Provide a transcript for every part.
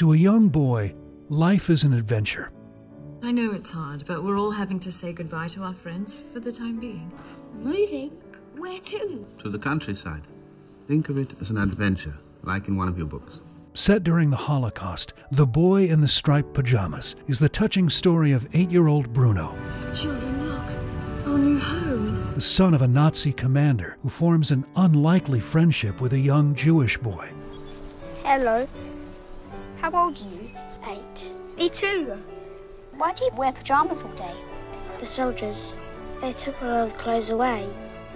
To a young boy, life is an adventure. I know it's hard, but we're all having to say goodbye to our friends for the time being. Moving? Where to? To the countryside. Think of it as an adventure, like in one of your books. Set during the Holocaust, The Boy in the Striped Pajamas is the touching story of eight year old Bruno. Children, look. Our new home. The son of a Nazi commander who forms an unlikely friendship with a young Jewish boy. Hello. How old are you? Eight. Me too. Why do you wear pajamas all day? The soldiers. They took all our clothes away.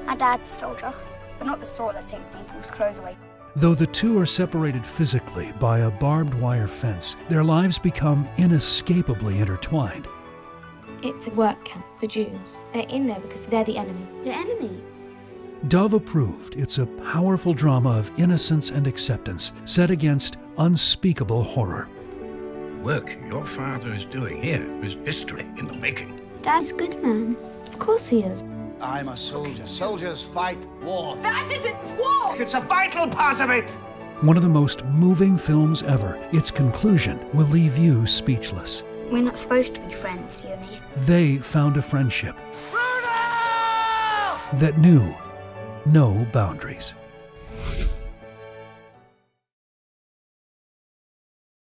My dad's a soldier, but not the sort that takes people's clothes away. Though the two are separated physically by a barbed wire fence, their lives become inescapably intertwined. It's a work camp for Jews. They're in there because they're the enemy. The enemy? Dove approved. It's a powerful drama of innocence and acceptance set against unspeakable horror. work your father is doing here is history in the making. Dad's a good man. Of course he is. I'm a soldier. Soldiers fight wars. That isn't war! It's a vital part of it. One of the most moving films ever, its conclusion will leave you speechless. We're not supposed to be friends, you and me. They found a friendship that knew no boundaries.